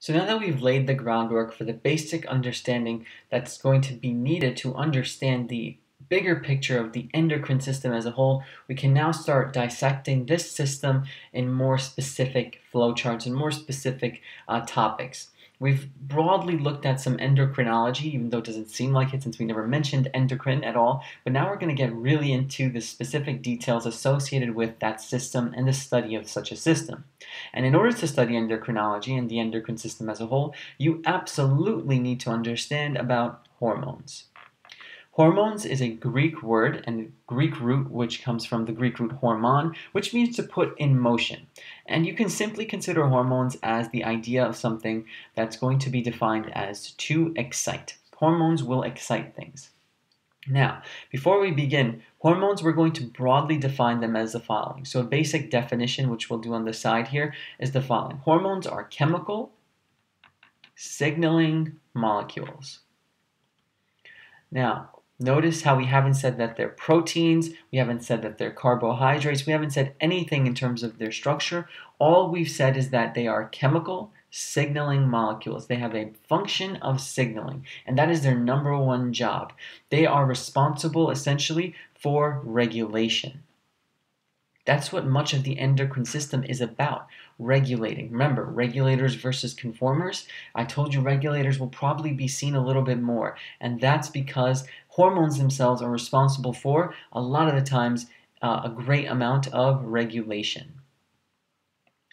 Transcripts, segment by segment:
So now that we've laid the groundwork for the basic understanding that's going to be needed to understand the bigger picture of the endocrine system as a whole, we can now start dissecting this system in more specific flowcharts and more specific uh, topics. We've broadly looked at some endocrinology, even though it doesn't seem like it since we never mentioned endocrine at all. But now we're going to get really into the specific details associated with that system and the study of such a system. And in order to study endocrinology and the endocrine system as a whole, you absolutely need to understand about hormones. Hormones is a Greek word and Greek root which comes from the Greek root hormon, which means to put in motion. And you can simply consider hormones as the idea of something that's going to be defined as to excite. Hormones will excite things. Now, before we begin, hormones, we're going to broadly define them as the following. So, a basic definition, which we'll do on the side here, is the following Hormones are chemical signaling molecules. Now, Notice how we haven't said that they're proteins, we haven't said that they're carbohydrates, we haven't said anything in terms of their structure. All we've said is that they are chemical signaling molecules. They have a function of signaling, and that is their number one job. They are responsible essentially for regulation. That's what much of the endocrine system is about regulating. Remember, regulators versus conformers. I told you regulators will probably be seen a little bit more, and that's because hormones themselves are responsible for, a lot of the times, uh, a great amount of regulation.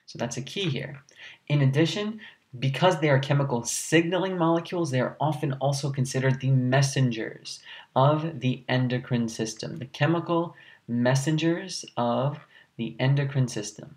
So that's a key here. In addition, because they are chemical signaling molecules, they are often also considered the messengers of the endocrine system, the chemical messengers of the endocrine system.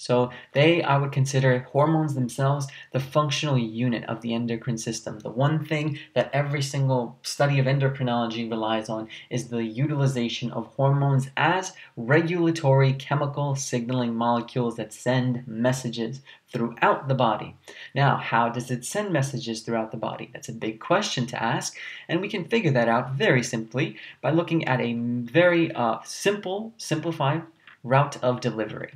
So they, I would consider hormones themselves the functional unit of the endocrine system. The one thing that every single study of endocrinology relies on is the utilization of hormones as regulatory chemical signaling molecules that send messages throughout the body. Now, how does it send messages throughout the body? That's a big question to ask, and we can figure that out very simply by looking at a very uh, simple, simplified route of delivery.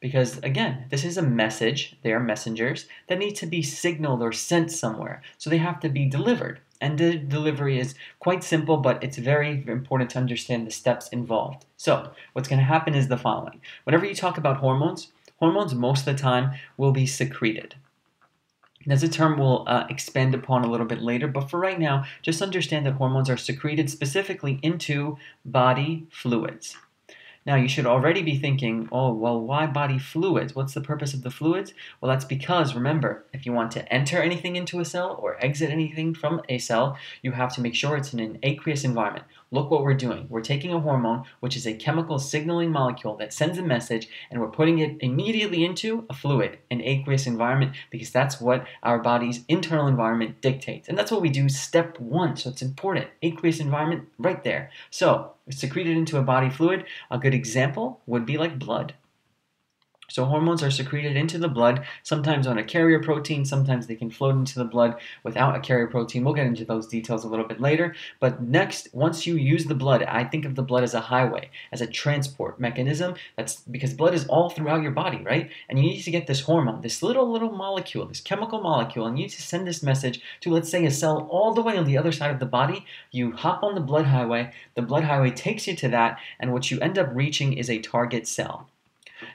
Because again, this is a message, they are messengers that need to be signaled or sent somewhere. So they have to be delivered. And the delivery is quite simple, but it's very important to understand the steps involved. So, what's going to happen is the following. Whenever you talk about hormones, hormones most of the time will be secreted. That's a term we'll uh, expand upon a little bit later, but for right now, just understand that hormones are secreted specifically into body fluids. Now, you should already be thinking, oh, well, why body fluids? What's the purpose of the fluids? Well, that's because, remember, if you want to enter anything into a cell or exit anything from a cell, you have to make sure it's in an aqueous environment. Look what we're doing. We're taking a hormone, which is a chemical signaling molecule that sends a message, and we're putting it immediately into a fluid, an aqueous environment, because that's what our body's internal environment dictates. And that's what we do step one. So it's important. Aqueous environment right there. So secreted into a body fluid, a good example would be like blood. So hormones are secreted into the blood, sometimes on a carrier protein, sometimes they can float into the blood without a carrier protein. We'll get into those details a little bit later. But next, once you use the blood, I think of the blood as a highway, as a transport mechanism. That's because blood is all throughout your body, right? And you need to get this hormone, this little little molecule, this chemical molecule, and you need to send this message to let's say a cell all the way on the other side of the body. You hop on the blood highway, the blood highway takes you to that, and what you end up reaching is a target cell.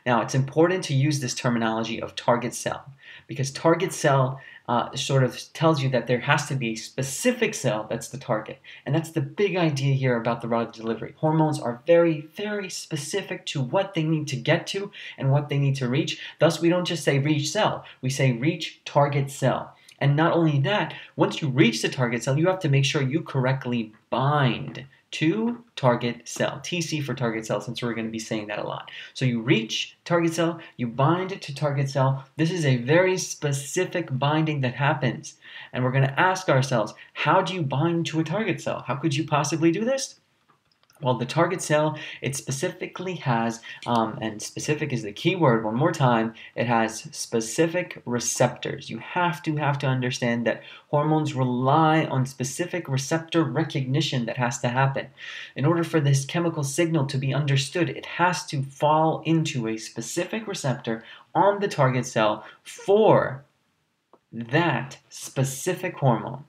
Now, it's important to use this terminology of target cell because target cell uh, sort of tells you that there has to be a specific cell that's the target. And that's the big idea here about the route of delivery. Hormones are very, very specific to what they need to get to and what they need to reach. Thus, we don't just say reach cell, we say reach target cell. And not only that, once you reach the target cell, you have to make sure you correctly bind to target cell. TC for target cell, since we're going to be saying that a lot. So you reach target cell, you bind to target cell. This is a very specific binding that happens. And we're going to ask ourselves, how do you bind to a target cell? How could you possibly do this? Well, the target cell, it specifically has, um, and specific is the key word one more time, it has specific receptors. You have to have to understand that hormones rely on specific receptor recognition that has to happen. In order for this chemical signal to be understood, it has to fall into a specific receptor on the target cell for that specific hormone.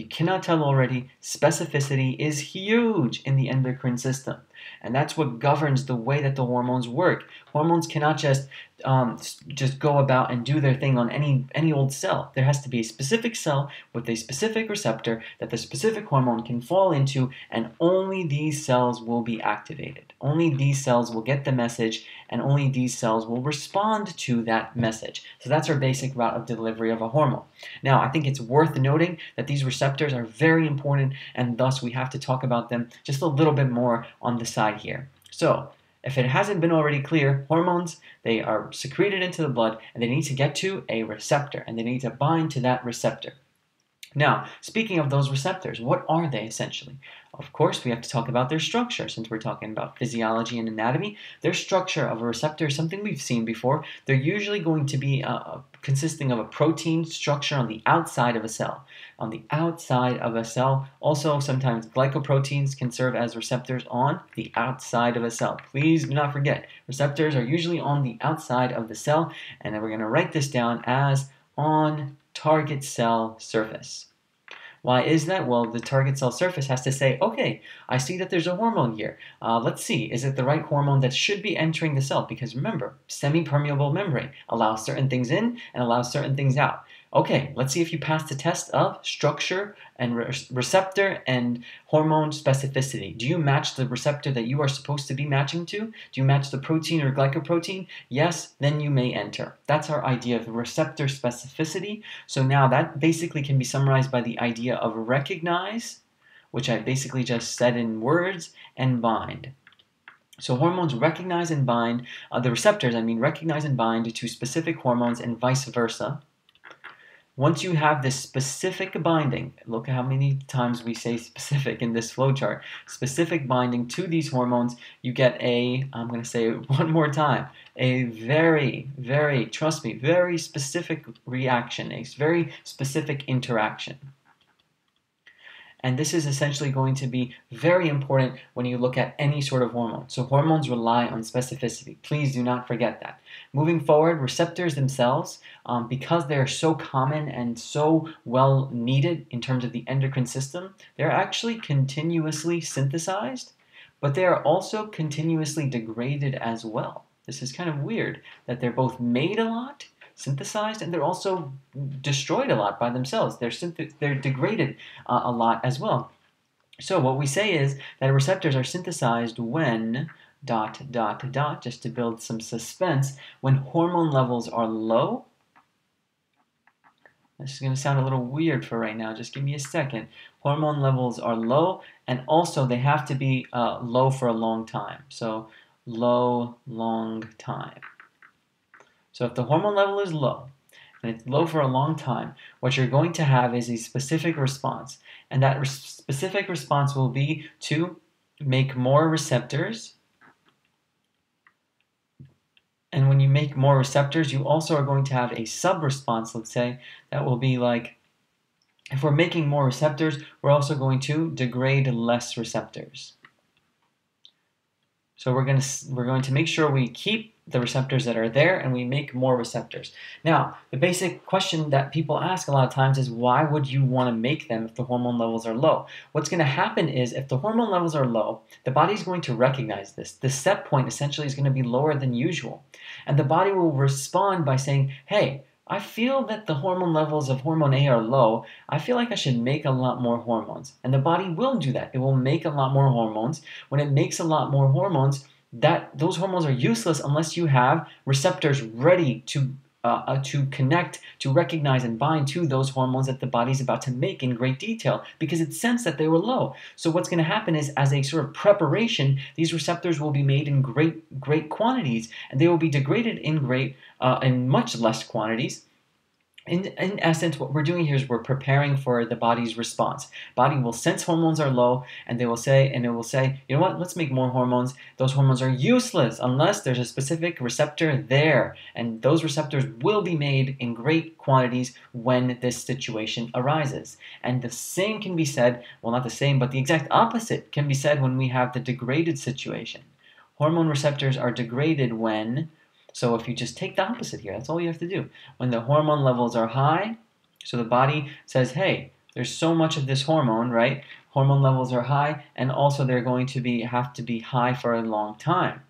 You cannot tell already, specificity is huge in the endocrine system. And that's what governs the way that the hormones work. Hormones cannot just um, just go about and do their thing on any any old cell. There has to be a specific cell with a specific receptor that the specific hormone can fall into, and only these cells will be activated. Only these cells will get the message, and only these cells will respond to that message. So that's our basic route of delivery of a hormone. Now, I think it's worth noting that these receptors are very important, and thus we have to talk about them just a little bit more on the side here. So, if it hasn't been already clear, hormones, they are secreted into the blood and they need to get to a receptor and they need to bind to that receptor. Now, speaking of those receptors, what are they essentially? Of course, we have to talk about their structure since we're talking about physiology and anatomy. Their structure of a receptor is something we've seen before. They're usually going to be uh, consisting of a protein structure on the outside of a cell. On the outside of a cell, also sometimes glycoproteins can serve as receptors on the outside of a cell. Please do not forget, receptors are usually on the outside of the cell, and then we're going to write this down as on target cell surface. Why is that? Well, the target cell surface has to say, okay, I see that there's a hormone here. Uh, let's see, is it the right hormone that should be entering the cell? Because remember, semi-permeable membrane allows certain things in and allows certain things out. Okay, let's see if you pass the test of structure and re receptor and hormone specificity. Do you match the receptor that you are supposed to be matching to? Do you match the protein or glycoprotein? Yes, then you may enter. That's our idea of receptor specificity. So now that basically can be summarized by the idea of recognize, which I basically just said in words, and bind. So hormones recognize and bind, uh, the receptors, I mean, recognize and bind to specific hormones and vice versa. Once you have this specific binding, look how many times we say specific in this flowchart, specific binding to these hormones, you get a, I'm going to say it one more time, a very, very, trust me, very specific reaction, a very specific interaction. And this is essentially going to be very important when you look at any sort of hormone. So hormones rely on specificity. Please do not forget that. Moving forward, receptors themselves, um, because they're so common and so well needed in terms of the endocrine system, they're actually continuously synthesized, but they are also continuously degraded as well. This is kind of weird that they're both made a lot synthesized and they're also destroyed a lot by themselves. They're, synth- they're degraded uh, a lot as well. So what we say is that receptors are synthesized when dot dot dot just to build some suspense when hormone levels are low this is going to sound a little weird for right now just give me a second hormone levels are low and also they have to be uh, low for a long time so low long time so if the hormone level is low, and it's low for a long time, what you're going to have is a specific response. And that specific response will be to make more receptors. And when you make more receptors, you also are going to have a sub-response, let's say, that will be like, if we're making more receptors, we're also going to degrade less receptors. So we're going to, we're going to make sure we keep the receptors that are there and we make more receptors. Now, the basic question that people ask a lot of times is why would you want to make them if the hormone levels are low? What's going to happen is if the hormone levels are low, the body is going to recognize this. The set point essentially is going to be lower than usual. And the body will respond by saying, hey, I feel that the hormone levels of hormone A are low. I feel like I should make a lot more hormones. And the body will do that. It will make a lot more hormones. When it makes a lot more hormones, that those hormones are useless unless you have receptors ready to uh, uh, to connect, to recognize and bind to those hormones that the body's about to make in great detail because it sensed that they were low. So what's going to happen is as a sort of preparation, these receptors will be made in great, great quantities and they will be degraded in great, uh, in much less quantities in, in essence, what we're doing here is we're preparing for the body's response. Body will sense hormones are low, and they will say, and it will say, you know what? Let's make more hormones. Those hormones are useless unless there's a specific receptor there, and those receptors will be made in great quantities when this situation arises. And the same can be said, well, not the same, but the exact opposite can be said when we have the degraded situation. Hormone receptors are degraded when So if you just take the opposite here, that's all you have to do. When the hormone levels are high, so the body says, hey, there's so much of this hormone, right? Hormone levels are high, and also they're going to be have to be high for a long time.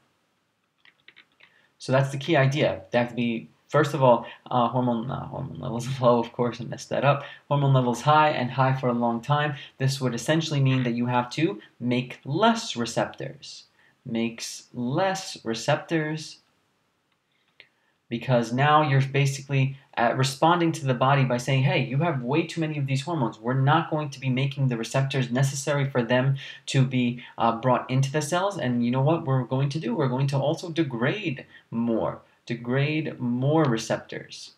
So that's the key idea. They have to be first of all, uh, hormone uh, hormone levels low, of course, I messed that up. Hormone levels high and high for a long time. This would essentially mean that you have to make less receptors. Makes less receptors because now you're basically uh, responding to the body by saying, hey, you have way too many of these hormones. We're not going to be making the receptors necessary for them to be uh, brought into the cells. And you know what we're going to do? We're going to also degrade more, degrade more receptors.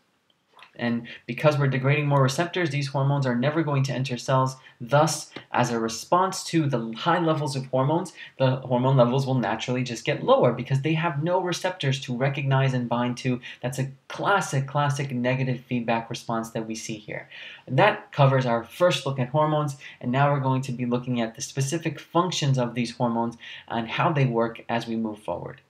And because we're degrading more receptors, these hormones are never going to enter cells. Thus, as a response to the high levels of hormones, the hormone levels will naturally just get lower because they have no receptors to recognize and bind to. That's a classic, classic negative feedback response that we see here. And that covers our first look at hormones. And now we're going to be looking at the specific functions of these hormones and how they work as we move forward.